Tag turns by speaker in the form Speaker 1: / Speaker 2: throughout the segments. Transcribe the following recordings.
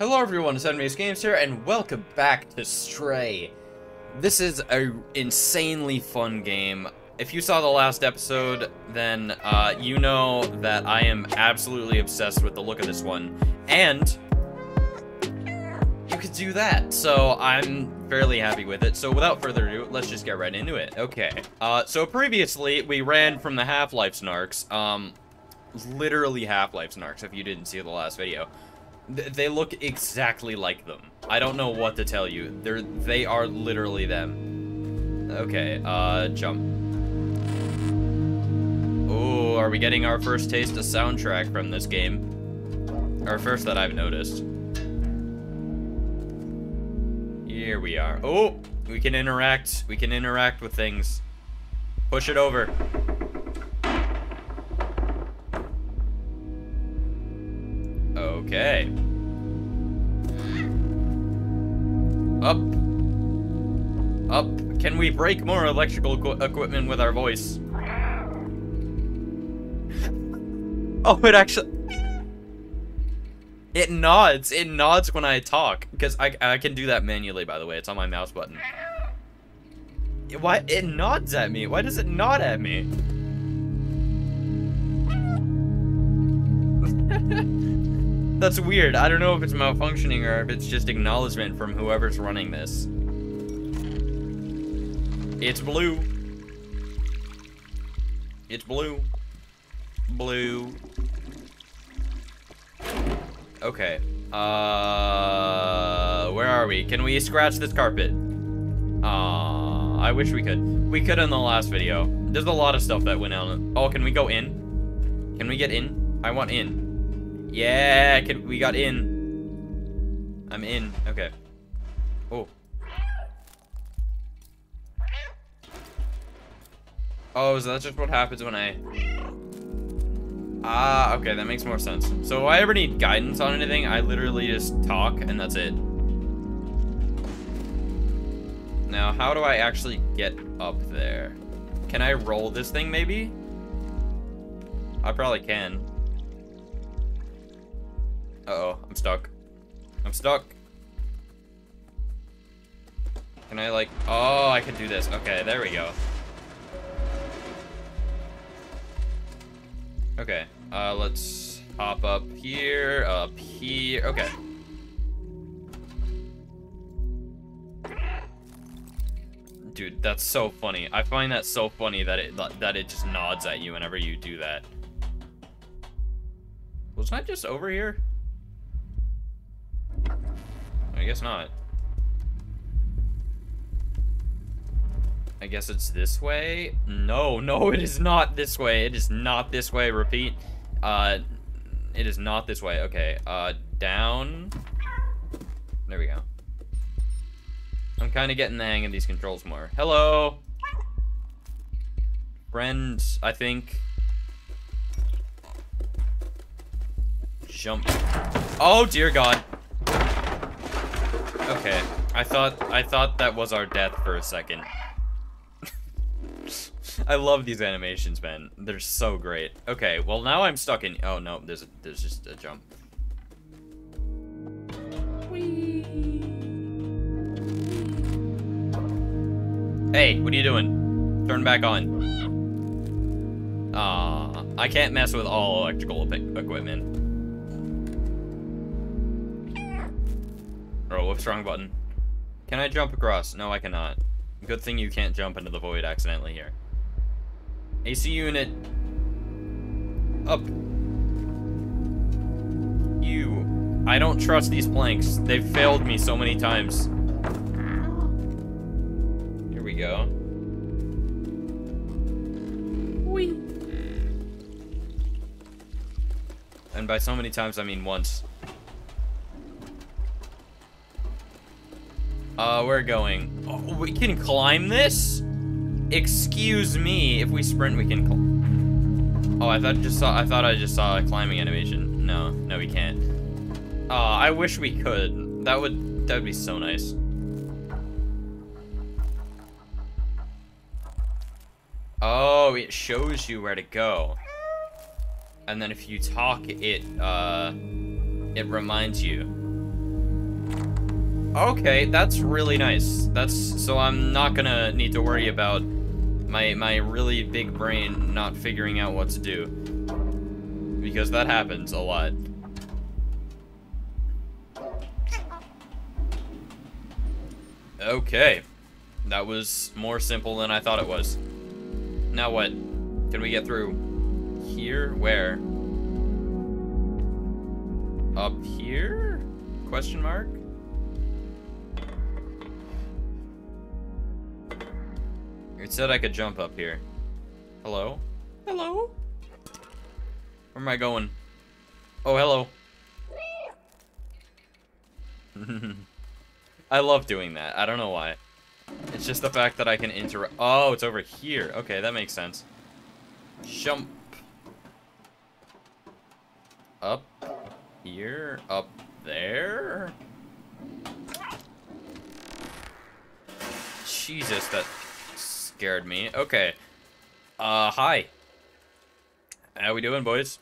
Speaker 1: Hello everyone, it's Envious Games here, and welcome back to Stray. This is a insanely fun game. If you saw the last episode, then uh, you know that I am absolutely obsessed with the look of this one. And you could do that, so I'm fairly happy with it. So without further ado, let's just get right into it. Okay, uh, so previously we ran from the Half-Life Snarks, um, literally Half-Life Snarks if you didn't see the last video. Th they look exactly like them. I don't know what to tell you. They're they are literally them. Okay, uh, jump. Oh, are we getting our first taste of soundtrack from this game? Our first that I've noticed. Here we are. Oh, we can interact. We can interact with things. Push it over. Okay. Up. Up. Can we break more electrical equipment with our voice? Oh, it actually... It nods. It nods when I talk. Because I, I can do that manually, by the way. It's on my mouse button. Why? It nods at me. Why does it nod at me? That's weird. I don't know if it's malfunctioning or if it's just acknowledgement from whoever's running this. It's blue. It's blue. Blue. Okay. Uh, where are we? Can we scratch this carpet? Uh, I wish we could. We could in the last video. There's a lot of stuff that went out. Oh, can we go in? Can we get in? I want in. Yeah, can, we got in. I'm in. Okay. Oh. Oh, is that just what happens when I... Ah, okay, that makes more sense. So if I ever need guidance on anything, I literally just talk, and that's it. Now, how do I actually get up there? Can I roll this thing, maybe? I probably can. Uh-oh, I'm stuck. I'm stuck. Can I, like... Oh, I can do this. Okay, there we go. Okay, uh, let's hop up here, up here. Okay. Dude, that's so funny. I find that so funny that it that it just nods at you whenever you do that. Wasn't I just over here? I guess not. I guess it's this way? No, no, it is not this way. It is not this way. Repeat. Uh, it is not this way. Okay, uh, down. There we go. I'm kind of getting the hang of these controls more. Hello! Friends, I think. Jump. Oh, dear God. Okay, I thought I thought that was our death for a second. I love these animations, man. They're so great. Okay, well now I'm stuck in. Oh no, there's a, there's just a jump. Hey, what are you doing? Turn back on. Ah, I can't mess with all electrical equipment. Oh, what's wrong button? Can I jump across? No, I cannot. Good thing you can't jump into the void accidentally here. AC unit. Up. You. I don't trust these planks. They've failed me so many times. Here we go. Whee. And by so many times, I mean once. Uh, we're going. Oh, we can climb this? Excuse me. If we sprint, we can. Oh, I thought just saw. I thought I just saw a climbing animation. No, no, we can't. Oh, I wish we could. That would. That would be so nice. Oh, it shows you where to go. And then if you talk, it uh, it reminds you. Okay, that's really nice. That's so I'm not gonna need to worry about my my really big brain not figuring out what to do. Because that happens a lot. Okay. That was more simple than I thought it was. Now what? Can we get through here? Where? Up here? Question mark? It said I could jump up here. Hello? Hello? Where am I going? Oh, hello. I love doing that. I don't know why. It's just the fact that I can interact. Oh, it's over here. Okay, that makes sense. Jump. Up here. Up there. Jesus, that scared me. Okay. Uh, hi. How we doing, boys?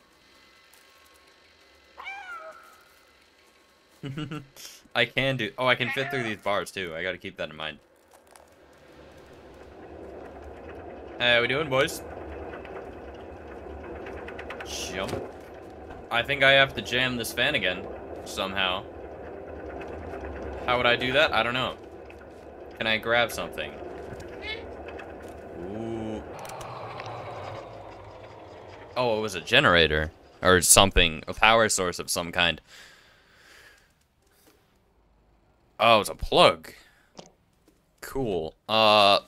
Speaker 1: I can do- oh, I can fit through these bars, too. I gotta keep that in mind. How we doing, boys? Jump. I think I have to jam this fan again, somehow. How would I do that? I don't know. Can I grab something? Ooh. Oh, it was a generator. Or something. A power source of some kind. Oh, it's a plug. Cool. Uh,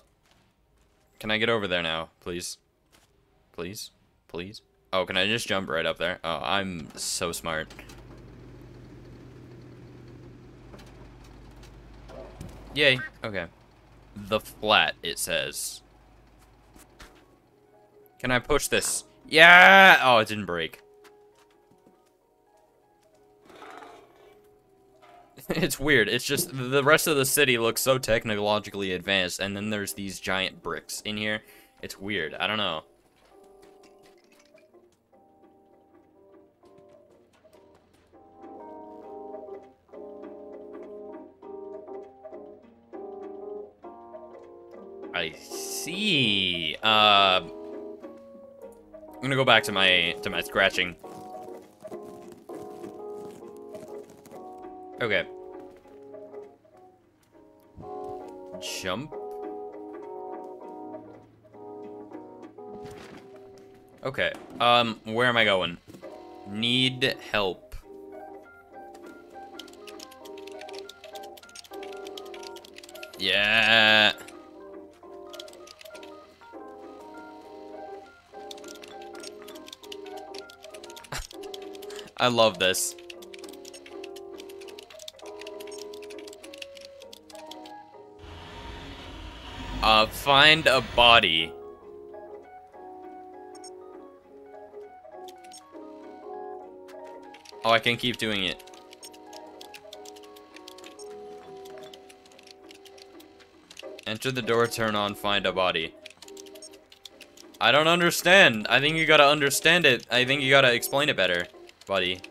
Speaker 1: can I get over there now, please? Please? Please? Oh, can I just jump right up there? Oh, I'm so smart. Yay. Okay. The flat, it says. Can I push this? Yeah! Oh, it didn't break. it's weird. It's just the rest of the city looks so technologically advanced, and then there's these giant bricks in here. It's weird. I don't know. I see. Uh, I'm gonna go back to my to my scratching. Okay. Jump. Okay. Um, where am I going? Need help. Yeah. I love this. Uh, find a body. Oh, I can keep doing it. Enter the door, turn on, find a body. I don't understand. I think you gotta understand it. I think you gotta explain it better, buddy.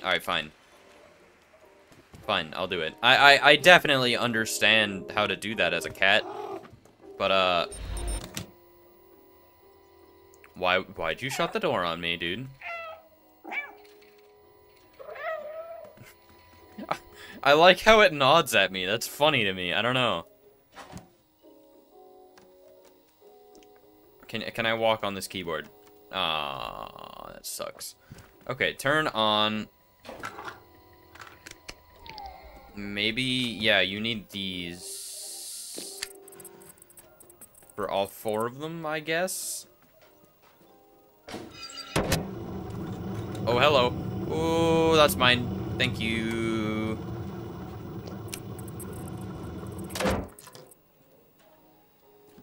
Speaker 1: Alright, fine. Fine, I'll do it. I, I, I definitely understand how to do that as a cat. But, uh... Why, why'd you shut the door on me, dude? I like how it nods at me. That's funny to me. I don't know. Can, can I walk on this keyboard? Ah, that sucks. Okay, turn on... Maybe, yeah, you need these for all four of them, I guess. Oh, hello. Oh, that's mine. Thank you.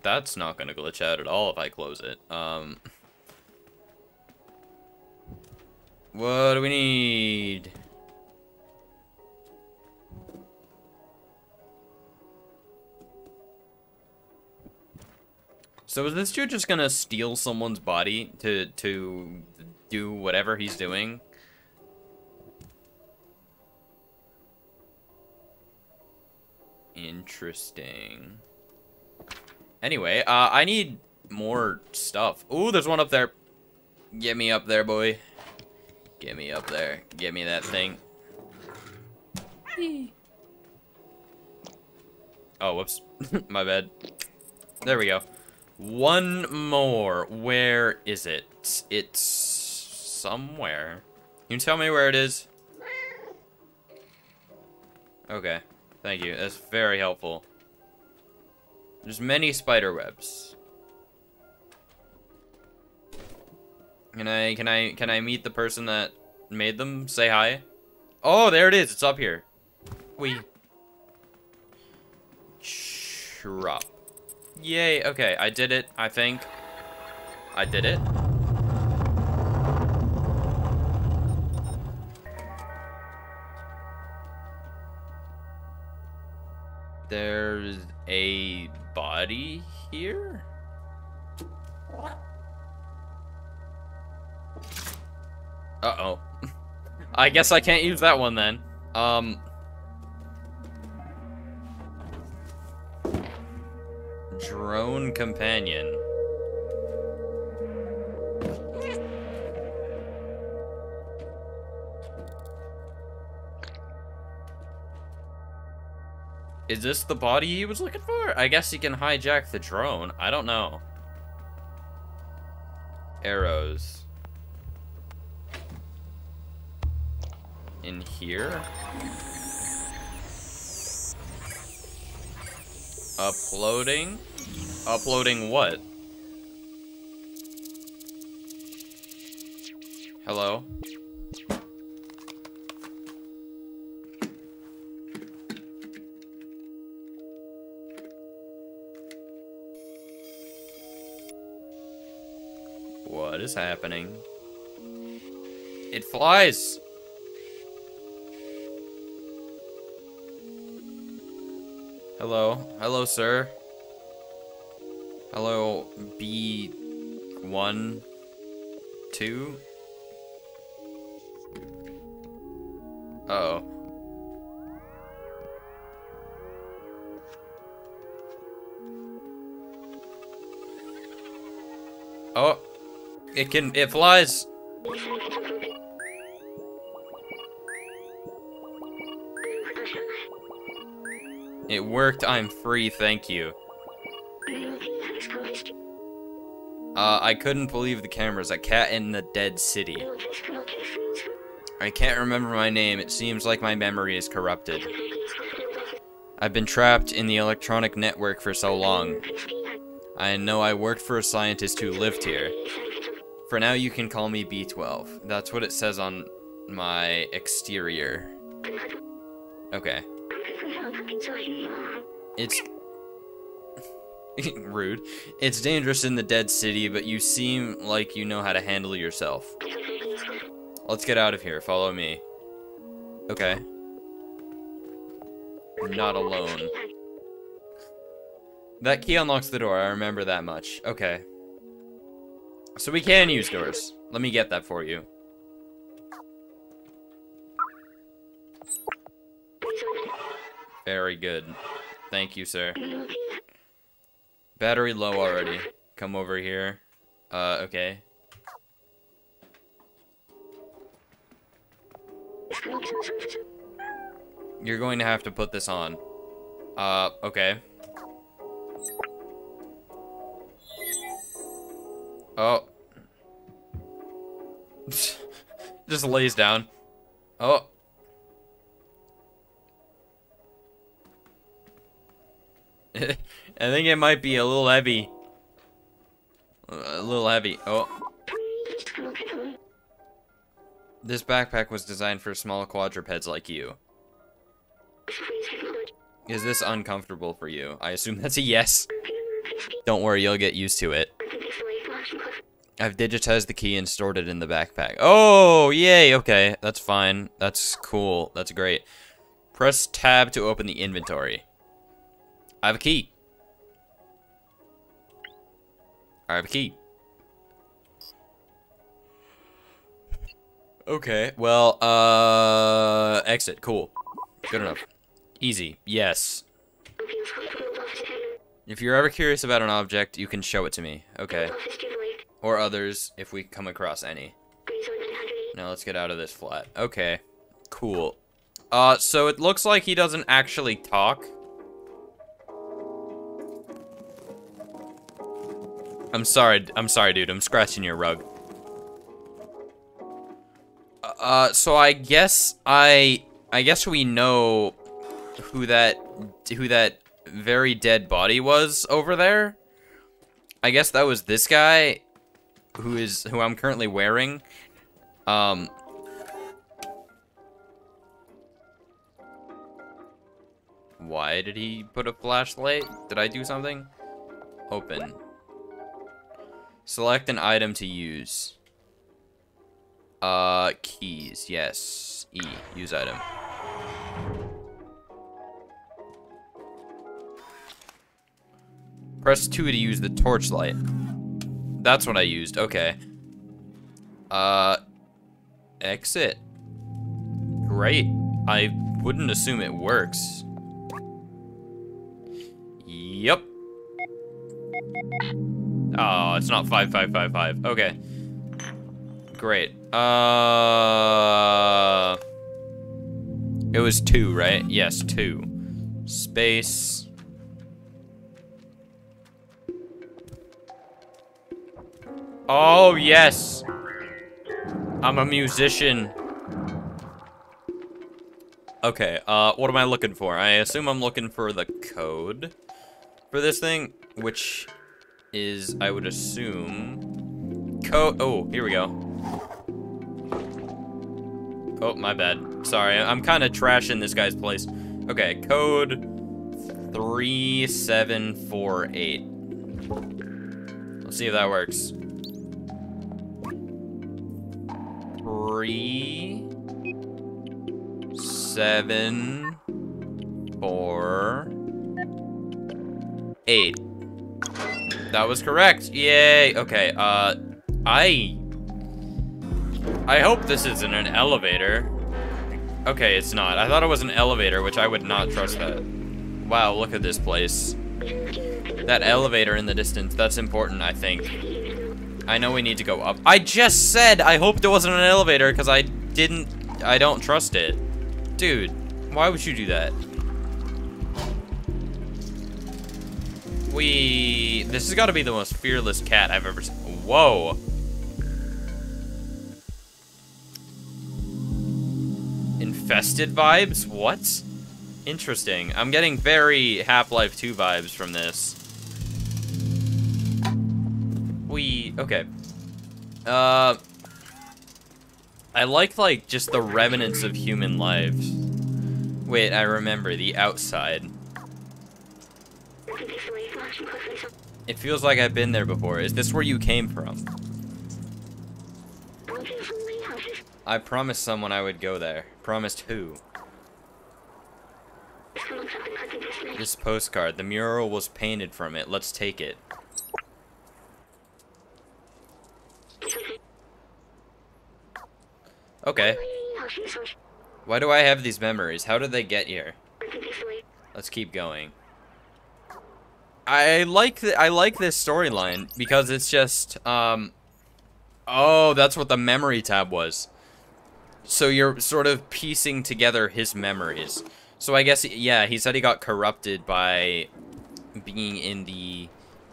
Speaker 1: That's not gonna glitch out at all if I close it. Um... What do we need? So is this dude just gonna steal someone's body to to do whatever he's doing? Interesting. Anyway, uh, I need more stuff. Ooh, there's one up there. Get me up there, boy. Get me up there. Get me that thing. Oh, whoops. My bad. There we go. One more. Where is it? It's somewhere. Can you tell me where it is? Okay. Thank you. That's very helpful. There's many spider webs. Can I can I can I meet the person that made them? Say hi. Oh, there it is. It's up here. We Shrub. Yay, okay, I did it, I think. I did it. There's a body here? Uh-oh. I guess I can't use that one then. Um... Drone companion. Is this the body he was looking for? I guess he can hijack the drone. I don't know. Arrows. In here? Uploading? Uploading what? Hello? What is happening? It flies! Hello. Hello, sir. Hello, B1, 2? Uh oh. Oh, it can, it flies. It worked, I'm free, thank you. Uh, I couldn't believe the cameras. A cat in the dead city. I can't remember my name. It seems like my memory is corrupted. I've been trapped in the electronic network for so long. I know I worked for a scientist who lived here. For now, you can call me B12. That's what it says on my exterior. Okay. It's rude. It's dangerous in the dead city, but you seem like you know how to handle yourself. Let's get out of here. Follow me. Okay. Not alone. That key unlocks the door. I remember that much. Okay. So we can use doors. Let me get that for you. Very good. Thank you, sir. Battery low already. Come over here. Uh, okay. You're going to have to put this on. Uh, okay. Oh. Just lays down. Oh. I think it might be a little heavy. A little heavy. Oh. This backpack was designed for small quadrupeds like you. Is this uncomfortable for you? I assume that's a yes. Don't worry, you'll get used to it. I've digitized the key and stored it in the backpack. Oh, yay, okay. That's fine. That's cool. That's great. Press tab to open the inventory. I have a key. I have a key. Okay, well, uh, exit, cool. Good enough. Easy, yes. If you're ever curious about an object, you can show it to me. Okay. Or others, if we come across any. Now let's get out of this flat. Okay. Cool. Uh, so it looks like he doesn't actually talk. I'm sorry, I'm sorry, dude. I'm scratching your rug. Uh, so I guess I, I guess we know who that, who that very dead body was over there. I guess that was this guy, who is, who I'm currently wearing. Um. Why did he put a flashlight? Did I do something? Open. Select an item to use. Uh, keys, yes. E, use item. Press 2 to use the torchlight. That's what I used, okay. Uh, exit. Great. I wouldn't assume it works. Yep. Oh, it's not 5555. Okay. Great. Uh... It was two, right? Yes, two. Space. Oh, yes. I'm a musician. Okay, uh, what am I looking for? I assume I'm looking for the code for this thing, which is, I would assume, code, oh, here we go. Oh, my bad. Sorry, I'm kind of trashing this guy's place. Okay, code 3748. Let's see if that works. Three, seven, four, eight. That was correct. Yay. Okay, uh, I... I hope this isn't an elevator. Okay, it's not. I thought it was an elevator, which I would not trust that. Wow, look at this place. That elevator in the distance, that's important, I think. I know we need to go up. I just said I hoped it wasn't an elevator because I didn't, I don't trust it. Dude, why would you do that? We... This has got to be the most fearless cat I've ever seen. Whoa. Infested vibes? What? Interesting. I'm getting very Half-Life 2 vibes from this. We... Okay. Uh... I like, like, just the remnants of human lives. Wait, I remember. The outside. It feels like I've been there before. Is this where you came from? I promised someone I would go there. Promised who? This postcard. The mural was painted from it. Let's take it. Okay. Why do I have these memories? How did they get here? Let's keep going. I like th I like this storyline because it's just um oh that's what the memory tab was. So you're sort of piecing together his memories. So I guess yeah, he said he got corrupted by being in the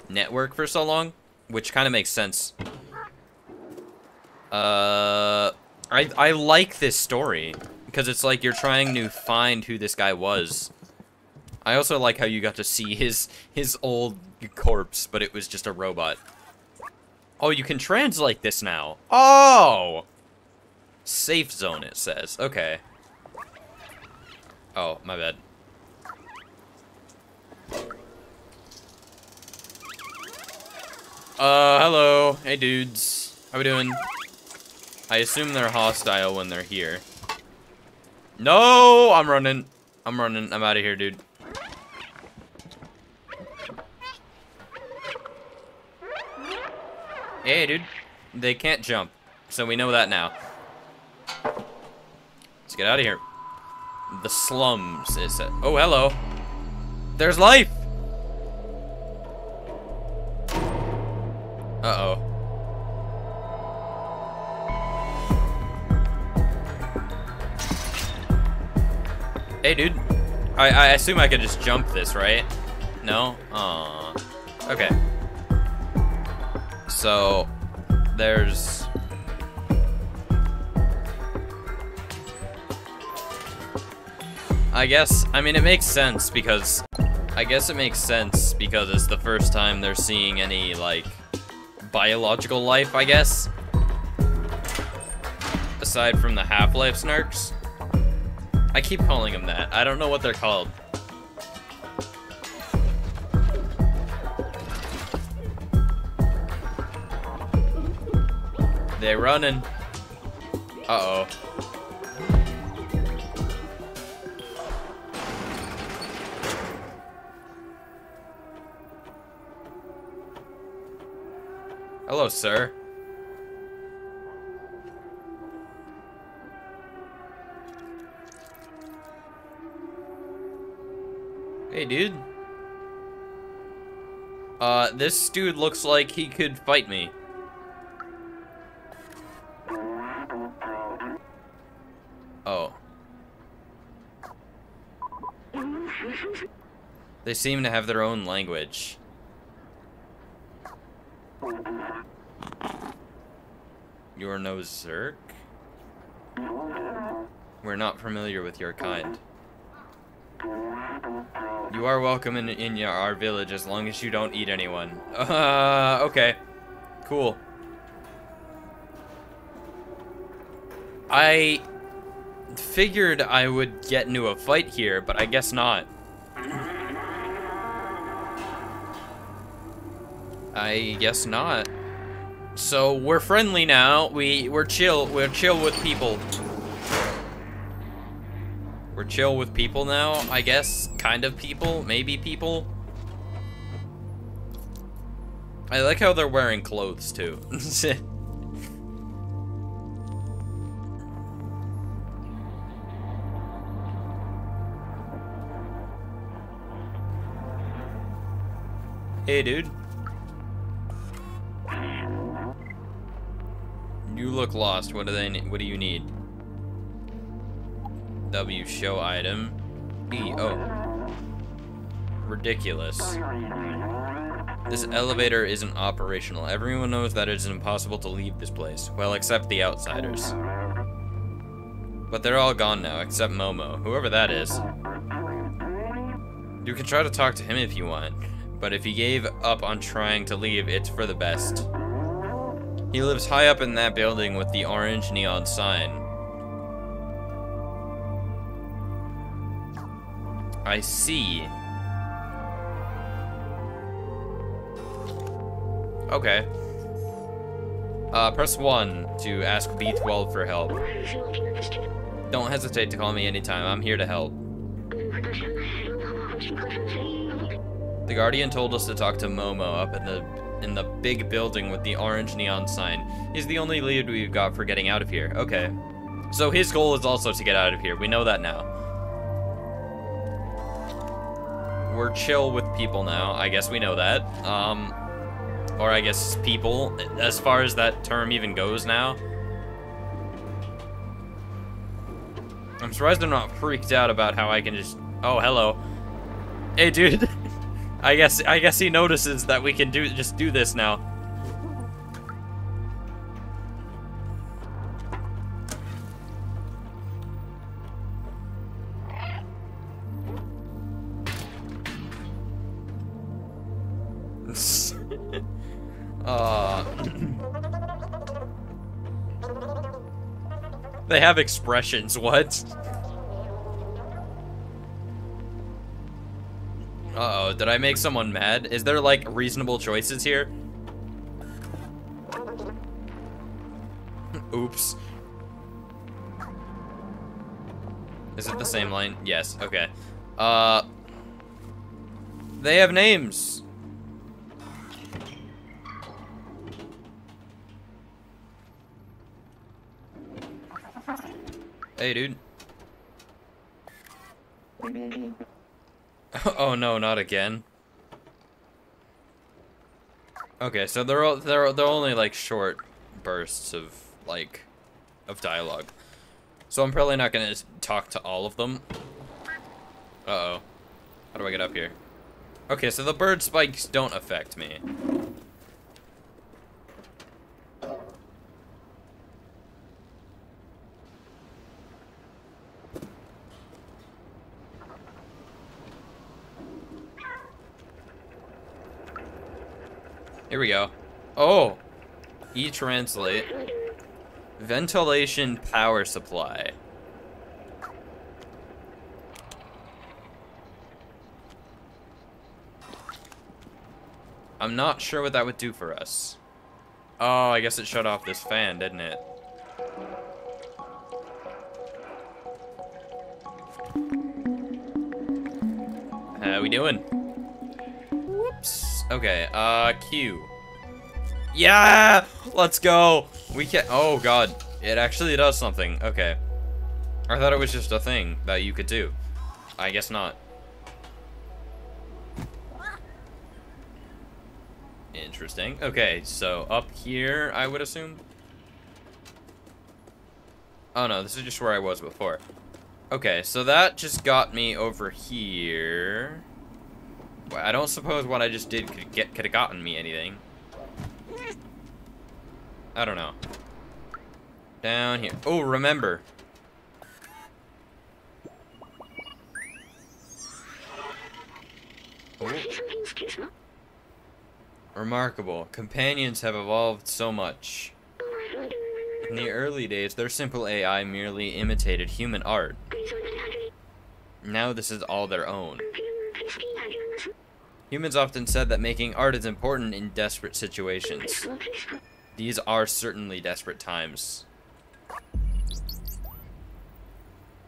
Speaker 1: network for so long, which kind of makes sense. Uh I I like this story because it's like you're trying to find who this guy was I also like how you got to see his his old corpse, but it was just a robot. Oh, you can translate this now. Oh! Safe zone, it says. Okay. Oh, my bad. Uh, hello. Hey, dudes. How we doing? I assume they're hostile when they're here. No! I'm running. I'm running. I'm out of here, dude. Hey, dude. They can't jump. So we know that now. Let's get out of here. The slums, is it? Oh, hello. There's life! Uh-oh. Hey, dude. I, I assume I could just jump this, right? No? Aw. Okay. So, there's... I guess, I mean, it makes sense because, I guess it makes sense because it's the first time they're seeing any, like, biological life, I guess. Aside from the Half-Life Snarks. I keep calling them that. I don't know what they're called. They're running. Uh-oh. Hello, sir. Hey, dude. Uh, this dude looks like he could fight me. They seem to have their own language. You're no Zurk? We're not familiar with your kind. You are welcome in, in your, our village as long as you don't eat anyone. Uh, okay. Cool. I figured I would get into a fight here, but I guess not. I guess not. So we're friendly now. We we're chill. We're chill with people. We're chill with people now, I guess. Kind of people, maybe people. I like how they're wearing clothes too. hey, dude. You look lost. What do they? What do you need? W show item. E oh. Ridiculous. This elevator isn't operational. Everyone knows that it is impossible to leave this place. Well, except the outsiders. But they're all gone now, except Momo, whoever that is. You can try to talk to him if you want, but if he gave up on trying to leave, it's for the best. He lives high up in that building with the orange neon sign. I see. Okay. Uh, press 1 to ask B12 for help. Don't hesitate to call me anytime. I'm here to help. The Guardian told us to talk to Momo up in the in the big building with the orange neon sign. He's the only lead we've got for getting out of here. Okay. So his goal is also to get out of here. We know that now. We're chill with people now. I guess we know that. Um, or I guess people, as far as that term even goes now. I'm surprised they're not freaked out about how I can just... Oh, hello. Hey, dude. I guess I guess he notices that we can do just do this now. uh They have expressions, what? Did I make someone mad? Is there, like, reasonable choices here? Oops. Is it the same line? Yes, okay. Uh... They have names! Hey, dude. oh no, not again. Okay, so they're all, they're they're only like short bursts of like of dialogue. So I'm probably not gonna talk to all of them. Uh oh. How do I get up here? Okay, so the bird spikes don't affect me. We go. Oh! E-translate. Ventilation power supply. I'm not sure what that would do for us. Oh, I guess it shut off this fan, didn't it? How we doing? Oops. Okay, uh, Q. Yeah! Let's go! We can- oh god. It actually does something. Okay. I thought it was just a thing that you could do. I guess not. Interesting. Okay, so up here, I would assume? Oh no, this is just where I was before. Okay, so that just got me over here. I don't suppose what I just did could get could have gotten me anything. I don't know. Down here. Oh, remember. Oh. Remarkable. Companions have evolved so much. In the early days, their simple AI merely imitated human art. Now this is all their own. Humans often said that making art is important in desperate situations. These are certainly desperate times.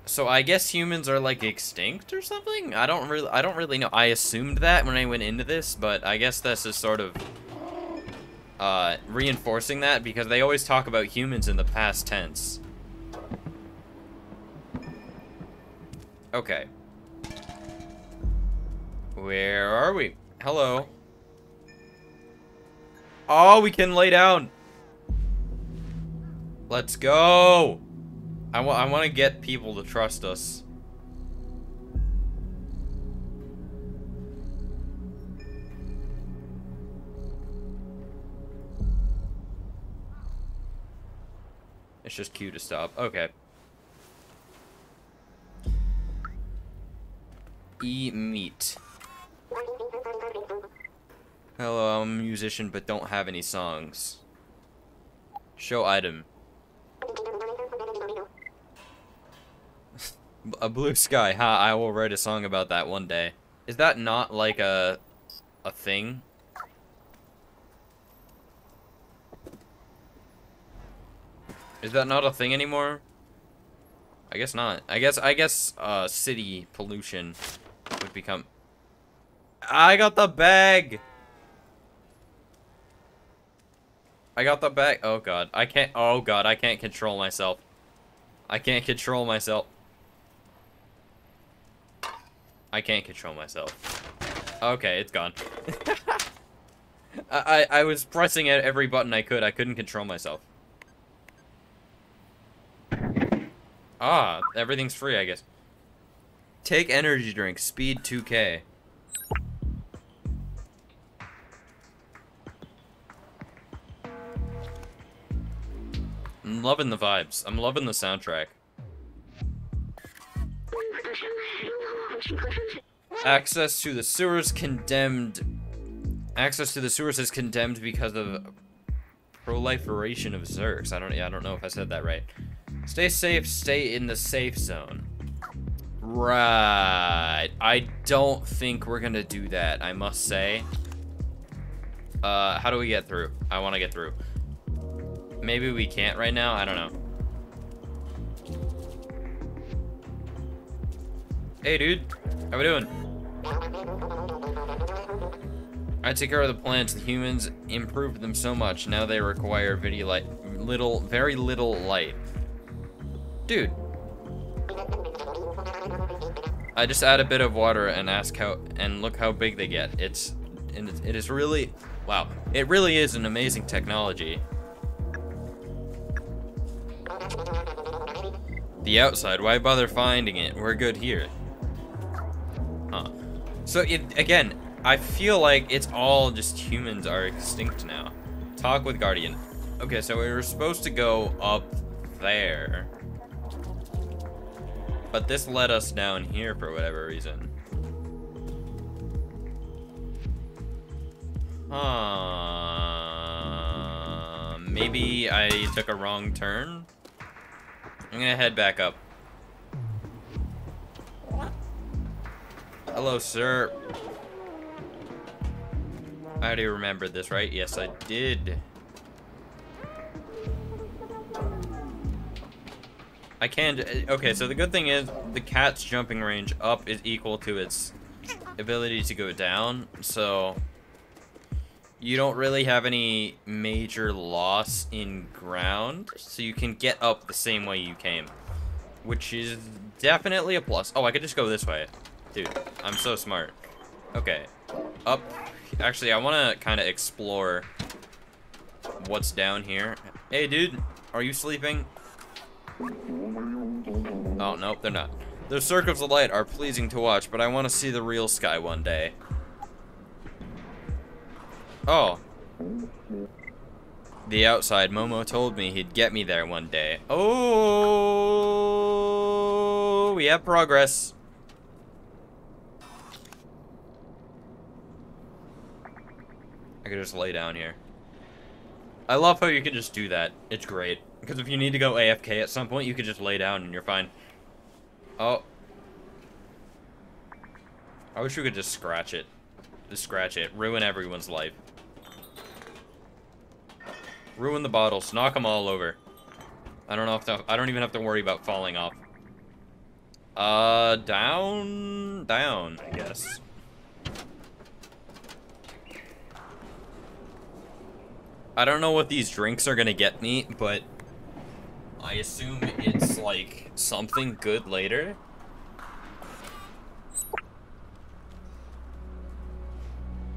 Speaker 1: So I guess humans are like extinct or something? I don't really I don't really know. I assumed that when I went into this, but I guess this is sort of uh, reinforcing that because they always talk about humans in the past tense. Okay. Where are we? Hello. Oh, we can lay down. Let's go. I, wa I want to get people to trust us. It's just Q to stop. Okay. E meet. Hello, I'm a musician but don't have any songs. Show item. A blue sky. Ha, I will write a song about that one day. Is that not like a a thing? Is that not a thing anymore? I guess not. I guess I guess uh city pollution would become I got the bag. I got the bag. Oh god. I can't Oh god, I can't control myself. I can't control myself. I can't control myself. Okay, it's gone. I, I, I was pressing at every button I could. I couldn't control myself. Ah, everything's free, I guess. Take energy drink, speed 2k. I'm loving the vibes. I'm loving the soundtrack. Access to the sewers condemned. Access to the sewers is condemned because of proliferation of zurks. I don't. I don't know if I said that right. Stay safe. Stay in the safe zone. Right. I don't think we're gonna do that. I must say. Uh, how do we get through? I want to get through. Maybe we can't right now. I don't know. Hey, dude. How we doing? I took care of the plants. The humans improved them so much. Now they require video light, little, very little light. Dude. I just add a bit of water and ask how, and look how big they get. It's, and it is really, wow. It really is an amazing technology. The outside, why bother finding it? We're good here. So, it, again, I feel like it's all just humans are extinct now. Talk with Guardian. Okay, so we were supposed to go up there. But this led us down here for whatever reason. Huh. Maybe I took a wrong turn? I'm gonna head back up. Hello, sir. I already remembered this, right? Yes, I did. I can... Okay, so the good thing is the cat's jumping range up is equal to its ability to go down, so you don't really have any major loss in ground, so you can get up the same way you came, which is definitely a plus. Oh, I could just go this way. Dude, I'm so smart. Okay, up. Actually, I want to kind of explore what's down here. Hey, dude, are you sleeping? Oh, nope, they're not. The circles of light are pleasing to watch, but I want to see the real sky one day. Oh. The outside, Momo told me he'd get me there one day. Oh, we have progress. I could just lay down here. I love how you can just do that. It's great. Because if you need to go AFK at some point, you could just lay down and you're fine. Oh. I wish we could just scratch it. Just scratch it. Ruin everyone's life. Ruin the bottles. Knock them all over. I don't know if I don't even have to worry about falling off. Uh, down, down, I guess. I don't know what these drinks are gonna get me, but I assume it's like something good later.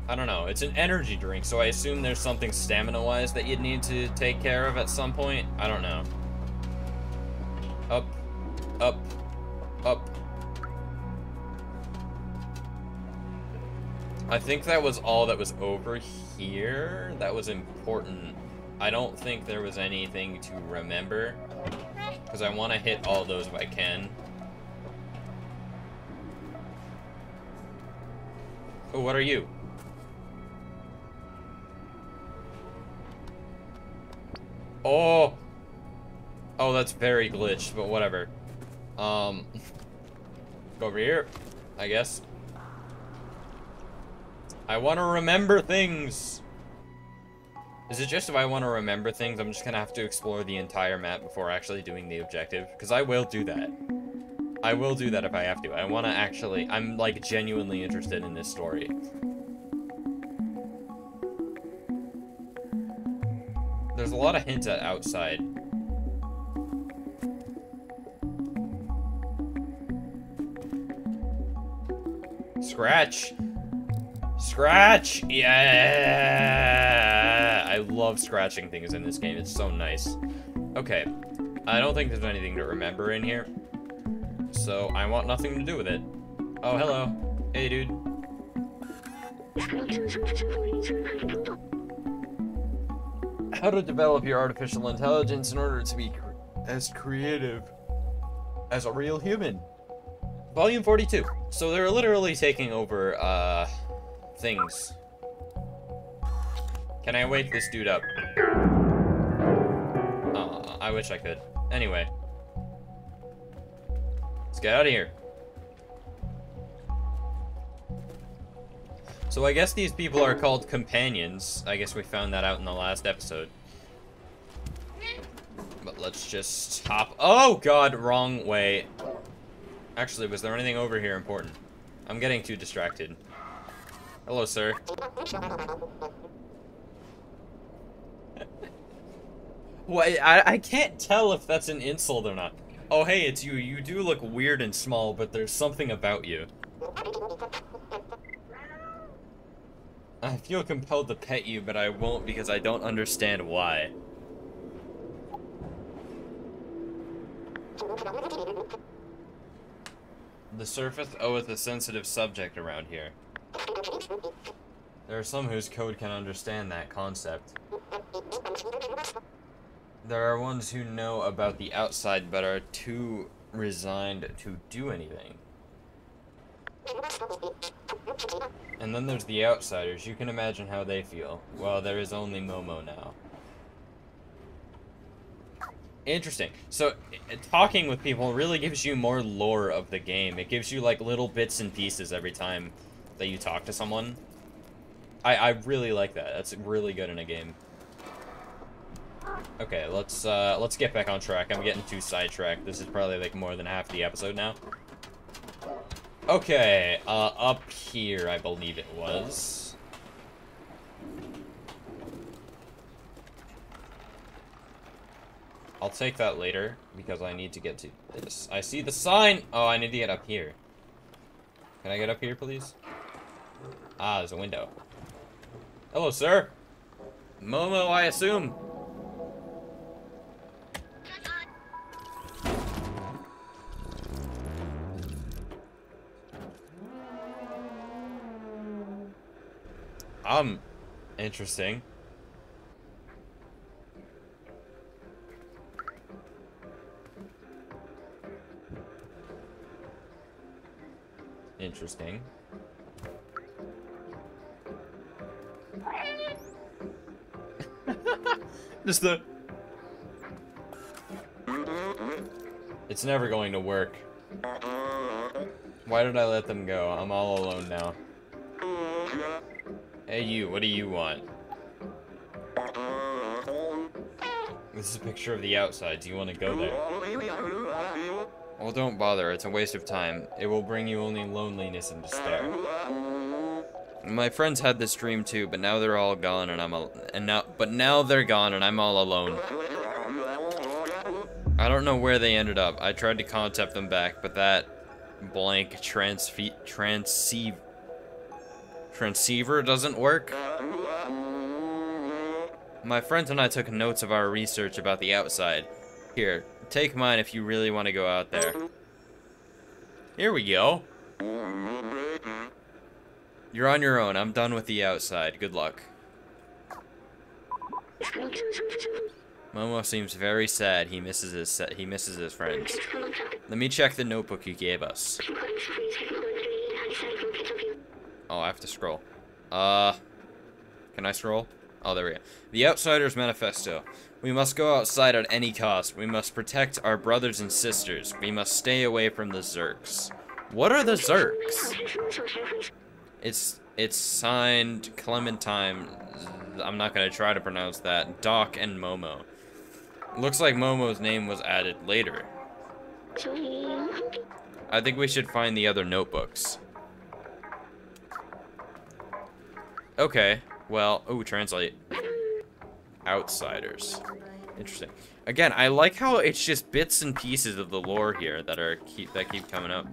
Speaker 1: I don't know. It's an energy drink, so I assume there's something stamina-wise that you'd need to take care of at some point. I don't know. Up, up, up. I think that was all that was over here that was important. I don't think there was anything to remember, because I want to hit all those if I can. Oh, what are you? Oh! Oh, that's very glitched, but whatever. Um, go over here, I guess. I want to remember things! Is it just if I want to remember things, I'm just gonna have to explore the entire map before actually doing the objective? Because I will do that. I will do that if I have to. I want to actually... I'm, like, genuinely interested in this story. There's a lot of hints at outside. Scratch! Scratch! Yeah! I love scratching things in this game. It's so nice. Okay. I don't think there's anything to remember in here. So I want nothing to do with it. Oh, hello. Hey, dude. how to develop your artificial intelligence in order to be as creative as a real human. Volume 42. So they're literally taking over, uh, things. Can I wake this dude up? Uh, I wish I could. Anyway. Let's get out of here. So I guess these people are called companions. I guess we found that out in the last episode. But let's just hop... Oh, God, wrong way. Actually, was there anything over here important? I'm getting too distracted. Hello, sir. Wait, I, I can't tell if that's an insult or not. Oh, hey, it's you. You do look weird and small, but there's something about you. I feel compelled to pet you, but I won't because I don't understand why. The surface oweth a sensitive subject around here. There are some whose code can understand that concept. There are ones who know about the outside but are too resigned to do anything. And then there's the outsiders. You can imagine how they feel. Well, there is only Momo now. Interesting. So, talking with people really gives you more lore of the game. It gives you, like, little bits and pieces every time that you talk to someone. I, I really like that. That's really good in a game. Okay, let's, uh, let's get back on track. I'm getting too sidetracked. This is probably, like, more than half the episode now. Okay, uh, up here, I believe it was. I'll take that later, because I need to get to this. I see the sign! Oh, I need to get up here. Can I get up here, please? Ah, there's a window. Hello, sir. Momo, I assume. Um, interesting. Interesting. Just the... It's never going to work. Why did I let them go? I'm all alone now. Hey you, what do you want? This is a picture of the outside. Do you want to go there? Well, don't bother. It's a waste of time. It will bring you only loneliness and despair. My friends had this dream too, but now they're all gone and I'm al and now but now they're gone and I'm all alone. I don't know where they ended up. I tried to contact them back, but that blank transfe transceive transceiver doesn't work. My friends and I took notes of our research about the outside. Here, take mine if you really want to go out there. Here we go. You're on your own. I'm done with the outside. Good luck. Momo seems very sad. He misses his he misses his friends. Let me check the notebook you gave us. Oh, I have to scroll. Uh, can I scroll? Oh, there we go. The Outsider's Manifesto. We must go outside at any cost. We must protect our brothers and sisters. We must stay away from the Zurks. What are the Zurks? It's it's signed Clementine. I'm not gonna try to pronounce that. Doc and Momo. Looks like Momo's name was added later. I think we should find the other notebooks. Okay, well, oh, translate. Outsiders. Interesting. Again, I like how it's just bits and pieces of the lore here that are keep that keep coming up.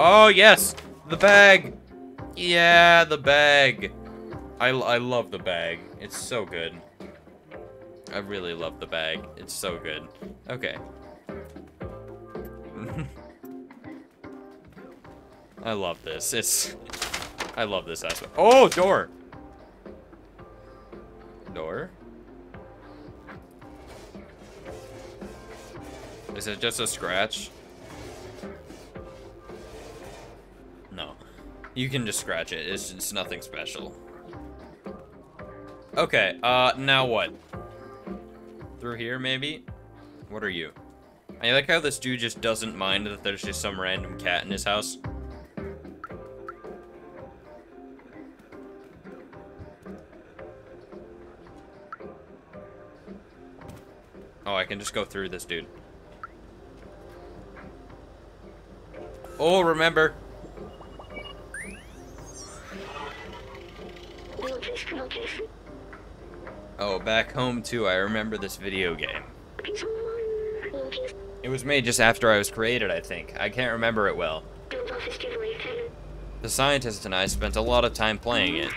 Speaker 1: Oh, yes! The bag! Yeah, the bag. I, I love the bag. It's so good. I really love the bag. It's so good. Okay. I love this. It's... I love this aspect. Oh, door! Door? Is it just a scratch? You can just scratch it. It's, it's nothing special. Okay, uh, now what? Through here, maybe? What are you? I like how this dude just doesn't mind that there's just some random cat in his house. Oh, I can just go through this dude. Oh, remember. Oh, back home too, I remember this video game. It was made just after I was created, I think. I can't remember it well. The scientist and I spent a lot of time playing it.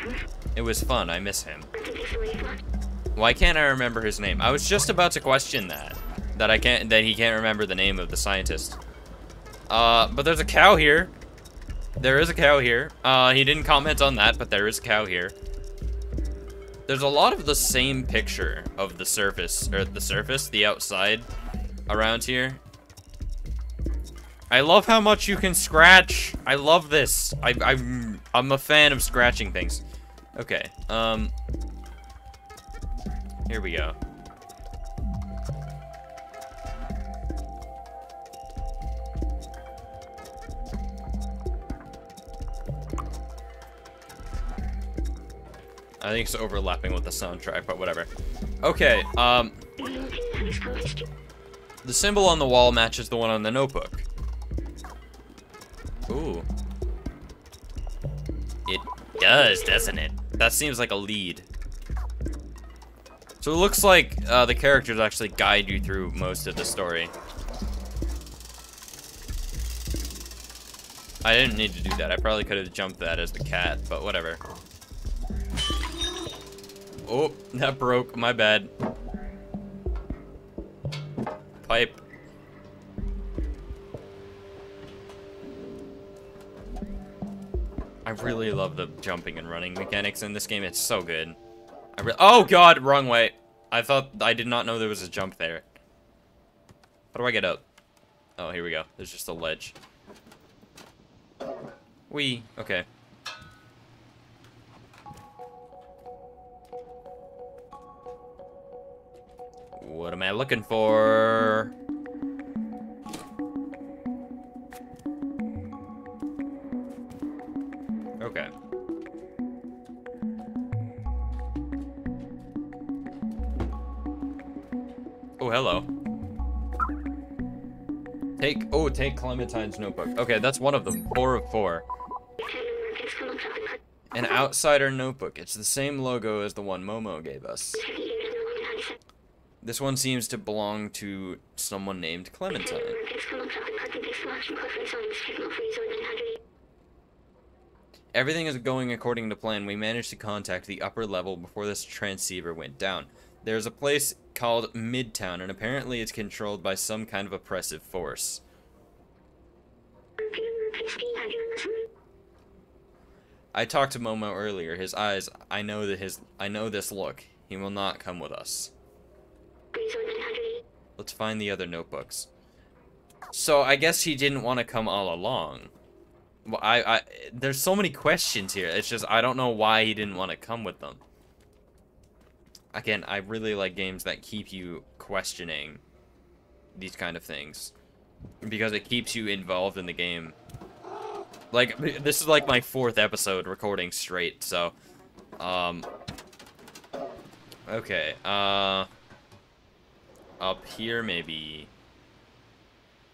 Speaker 1: It was fun, I miss him. Why can't I remember his name? I was just about to question that. That I can't that he can't remember the name of the scientist. Uh, but there's a cow here. There is a cow here. Uh, he didn't comment on that, but there is a cow here. There's a lot of the same picture of the surface, or the surface, the outside, around here. I love how much you can scratch. I love this. I, I'm, I'm a fan of scratching things. Okay, um... Here we go. I think it's overlapping with the soundtrack, but whatever. Okay, um... The symbol on the wall matches the one on the notebook. Ooh. It does, doesn't it? That seems like a lead. So it looks like uh, the characters actually guide you through most of the story. I didn't need to do that. I probably could have jumped that as the cat, but whatever. Oh, that broke. My bad. Pipe. I really love the jumping and running mechanics in this game. It's so good. Oh god, wrong way. I thought I did not know there was a jump there. How do I get up? Oh, here we go. There's just a ledge. We okay. What am I looking for? Okay. Oh, hello. Take, oh, take Clementine's notebook. Okay, that's one of them. Four of four. An outsider notebook. It's the same logo as the one Momo gave us. This one seems to belong to someone named Clementine. Everything is going according to plan. We managed to contact the upper level before this transceiver went down. There's a place called Midtown, and apparently it's controlled by some kind of oppressive force. I talked to Momo earlier. His eyes, I know that his I know this look. He will not come with us. Let's find the other notebooks. So I guess he didn't want to come all along. Well, I, I, there's so many questions here. It's just I don't know why he didn't want to come with them. Again, I really like games that keep you questioning these kind of things because it keeps you involved in the game. Like this is like my fourth episode recording straight, so um okay, uh up here maybe.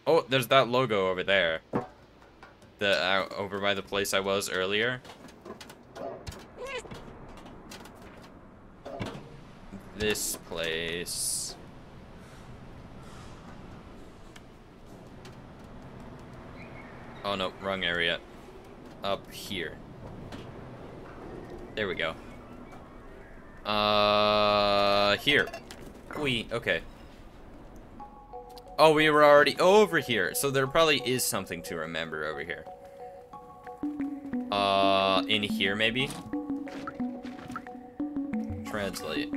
Speaker 1: Oh, there's that logo over there. The uh, over by the place I was earlier. This place. Oh no, wrong area. Up here. There we go. Uh, here. We, okay. Oh, we were already over here. So there probably is something to remember over here. Uh, in here maybe? Translate.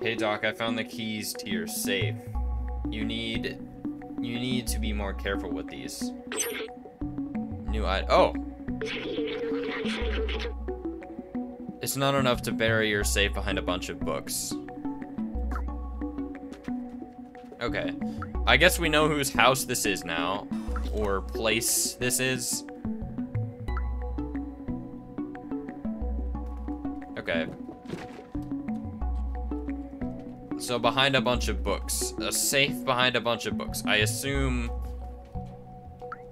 Speaker 1: Hey Doc, I found the keys to your safe. You need, you need to be more careful with these. New I, oh! It's not enough to bury your safe behind a bunch of books. Okay. I guess we know whose house this is now. Or place this is. Okay. So behind a bunch of books. A safe behind a bunch of books. I assume...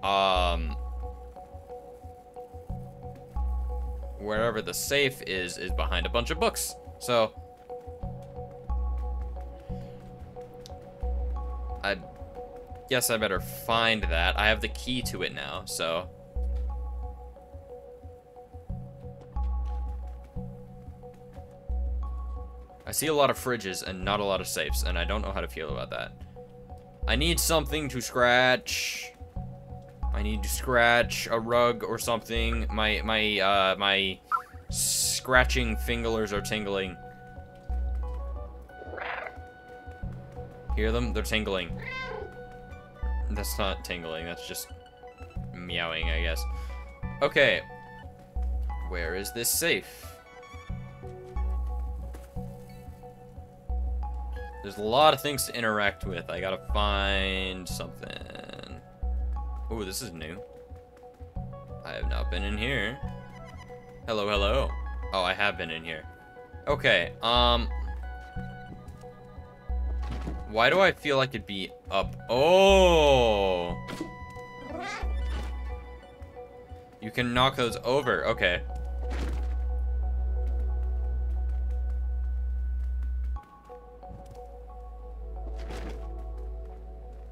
Speaker 1: Um... Wherever the safe is, is behind a bunch of books. So, guess I better find that. I have the key to it now, so. I see a lot of fridges and not a lot of safes, and I don't know how to feel about that. I need something to scratch. I need to scratch a rug or something. My, my, uh, my scratching fingers are tingling. Hear them? They're tingling. That's not tingling, that's just meowing, I guess. Okay. Where is this safe? There's a lot of things to interact with. I gotta find something. Oh, this is new. I have not been in here. Hello, hello. Oh, I have been in here. Okay, um... Why do I feel like it'd be up? Oh! You can knock those over. Okay.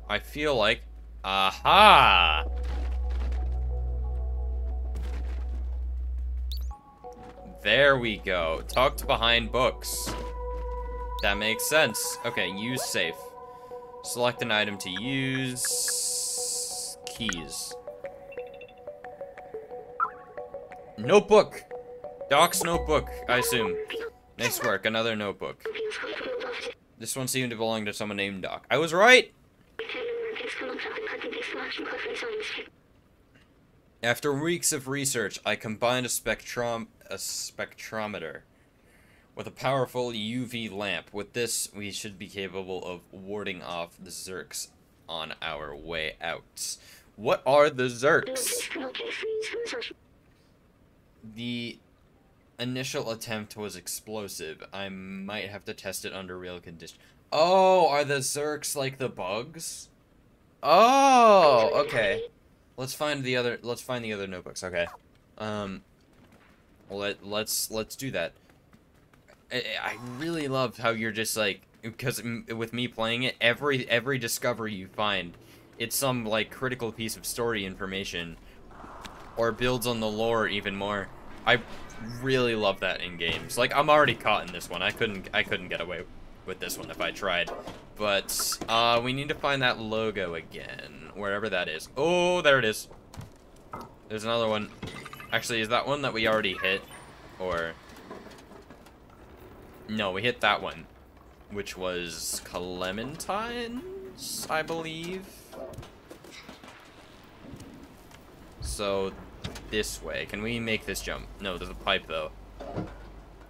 Speaker 1: I feel like... Aha! There we go. Tucked behind books. That makes sense. Okay, use safe. Select an item to use. Keys. Notebook! Doc's notebook, I assume. Nice work, another notebook. This one seemed to belong to someone named Doc. I was right! After weeks of research, I combined a spectrum a spectrometer with a powerful UV lamp. With this, we should be capable of warding off the Zurks on our way out. What are the Zurks? The initial attempt was explosive. I might have to test it under real conditions. Oh, are the Zurks like the bugs? Oh, okay. Let's find the other. Let's find the other notebooks. Okay. Um. Let let's let's do that. I, really love how you're just like because with me playing it, every every discovery you find, it's some like critical piece of story information, or builds on the lore even more. I really love that in games. Like I'm already caught in this one. I couldn't I couldn't get away with this one if I tried. But, uh, we need to find that logo again, wherever that is. Oh, there it is. There's another one. Actually, is that one that we already hit? Or... No, we hit that one. Which was Clementine's, I believe. So, this way. Can we make this jump? No, there's a pipe, though.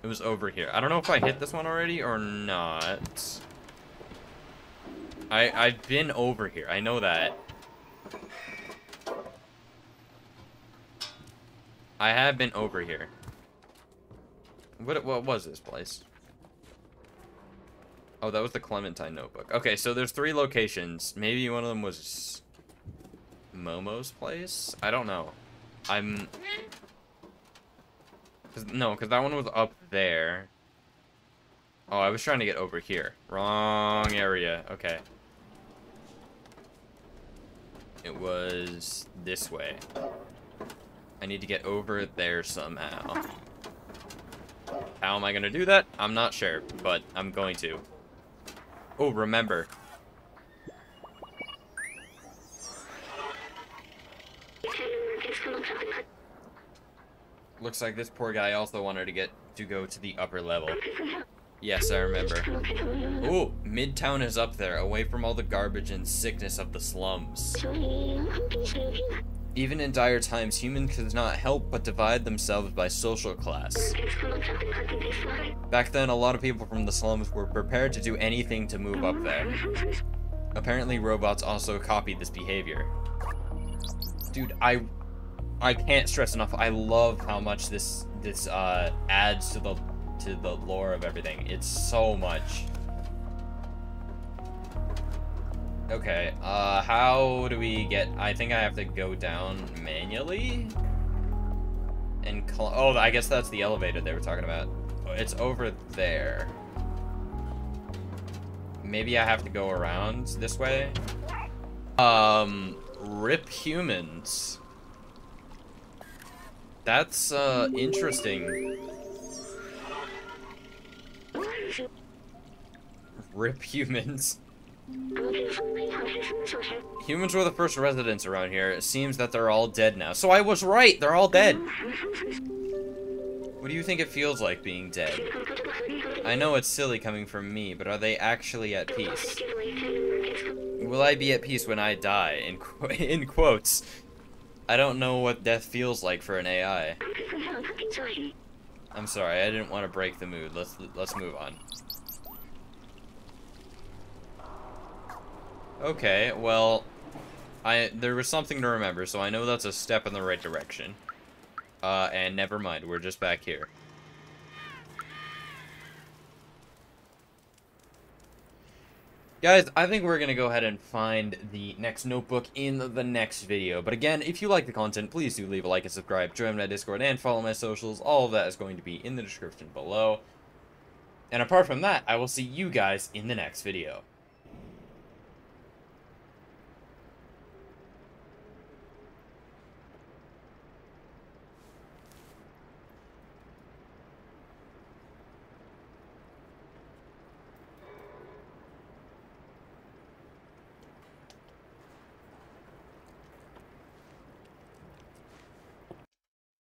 Speaker 1: It was over here. I don't know if I hit this one already or not. I, I've been over here. I know that. I have been over here. What, what was this place? Oh, that was the Clementine notebook. Okay, so there's three locations. Maybe one of them was Momo's place? I don't know. I'm... Cause, no, because that one was up there. Oh, I was trying to get over here. Wrong area. Okay. It was this way. I need to get over there somehow. How am I going to do that? I'm not sure, but I'm going to. Oh, remember. Looks like this poor guy also wanted to get to go to the upper level. Yes, I remember. Ooh, Midtown is up there, away from all the garbage and sickness of the slums. Even in dire times, humans could not help but divide themselves by social class. Back then, a lot of people from the slums were prepared to do anything to move up there. Apparently, robots also copied this behavior. Dude, I I can't stress enough. I love how much this this uh, adds to the to the lore of everything. It's so much. Okay, uh, how do we get... I think I have to go down manually? And... Oh, I guess that's the elevator they were talking about. it's over there. Maybe I have to go around this way? Um, rip humans. That's, uh, interesting. Rip humans. Humans were the first residents around here. It seems that they're all dead now. So I was right! They're all dead! What do you think it feels like being dead? I know it's silly coming from me, but are they actually at peace? Will I be at peace when I die? In, qu in quotes. I don't know what death feels like for an AI. I'm sorry, I didn't want to break the mood. Let's let's move on. Okay, well, I there was something to remember, so I know that's a step in the right direction. Uh, and never mind, we're just back here. Guys, I think we're going to go ahead and find the next notebook in the next video. But again, if you like the content, please do leave a like and subscribe, join my Discord, and follow my socials. All of that is going to be in the description below. And apart from that, I will see you guys in the next video.